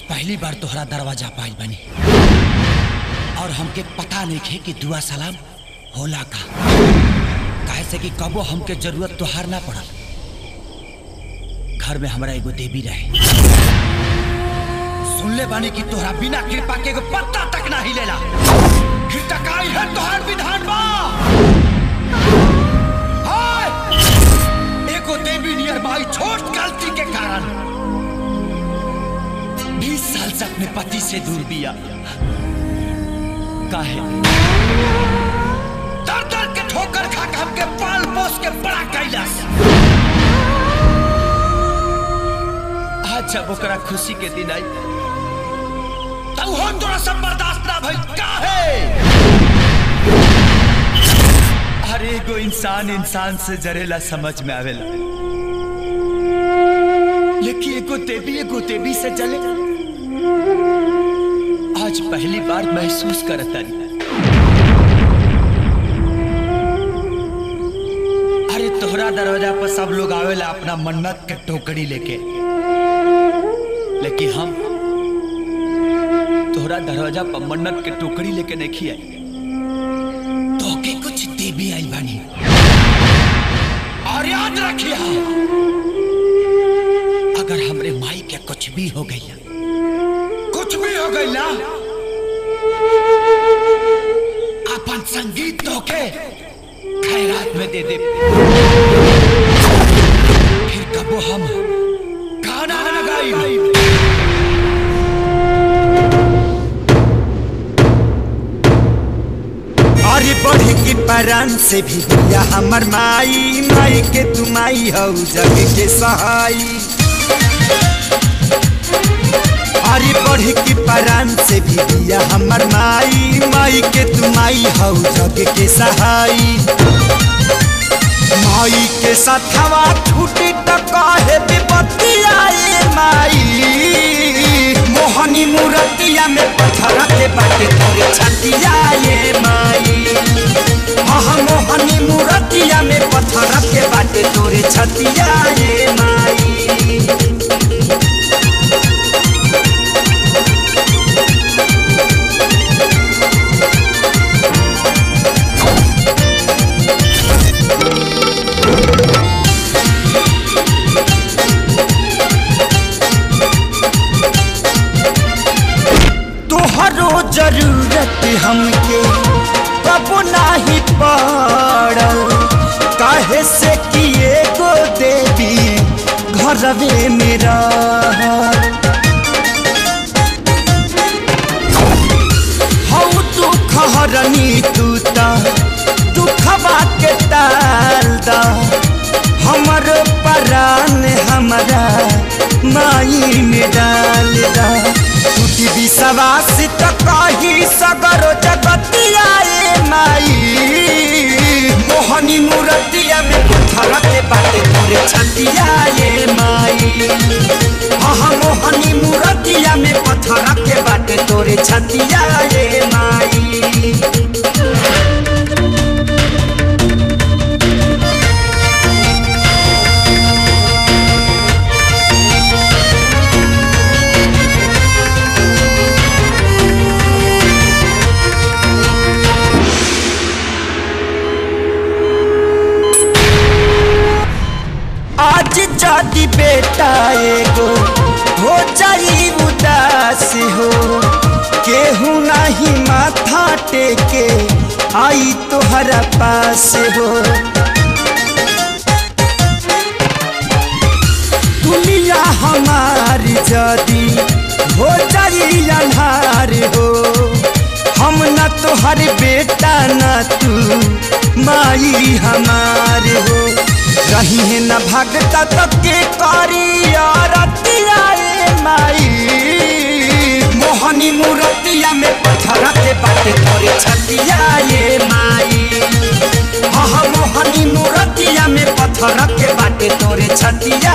पहली बार तोहरा दरवाज़ा पाइल बनी। और हमके पता नहीं खे कि दुआ सलाम होला का। काहे से कि कबो हमके ज़रूरत तोहार ना पड़ल। घर में हमारा एगो देवी रहे। सुनले बानी कि तोहरा बिना कृपा के पत्ता तक ना हिलेला। फिर टकाई है तोहार। बीस साल से अपने पति से दूर बिया काहे? दर दर के ठोकर खा के हमके पाल पोस के बड़ा कैलाश। आज जब ओकरा खुशी के दिन आई, तब हो तोरा सब बर्दाश्त ना भइल। काहे? अरे एगो इंसान इंसान से जरेला समझ में आवेला। लेकिन एगो देवी एगो देवी से जले आज पहली बार महसूस करता अरे तोहरा दरवाज़ा पर सब लोग आवेला अपना मन्नत के टोकरी लेके। लेकिन हम तोहरा दरवाज़ा पर मन्नत के टोकरी लेके नहीं खिया तो के कुछ देवी आई बानी। और याद रखिया अगर हमरे माई के कुछ भी हो गई संगीत तो के खैरात में दे दे। फिर कबो हम गाना न गाई। अरे बढ़ी के परान से भी दिया हमर माई। माई के तुमाई हौ, जग के सहाई। अरे बढ़ी के परान से भी दिया हमर माई। माई के तुमाई हौ, जग के सहाई। माई के साथवा छूटी त काहे विपत्तिया ए माई। मोहनी मूर्तिया में पत्थर के बाटे, तोरे छतिया ये माई। हाँ मोहनी मूर्तिया में पत्थर के बाटे, तोरे छतिया ये ज़रूरत हमके कब नाही पड़ल। काहे से किए गो देवी घरवे में रहल हौ दुख हरनी तू त दुखवा के हमर परान हमरा माई में डाल दा विश्वास त कही सगरो जगतिया ए माई। मोहनी मूर्तिया में पत्थर के बाटे तोरे छतिया ए माई। हाँ मोहनी मूर्तिया में पत्थर के बाटे तोरे छतिया ए जादी बेटा एगो, हो जाई उदास हो। केहू नहीं माथा टेके, आई तोहरा पास हो। दुनिया हमारी जदी, हो जाई हो। हम न तोहर बेटा न तू, माई हमार हो। रही है न भगता तब के कारिया माई। मोहनी मूर्तिया में पत्थर के बाटे तोरे छतिया ये माई। हाँ मोहनी मूर्तिया में पत्थर के बाटे तोरे छतिया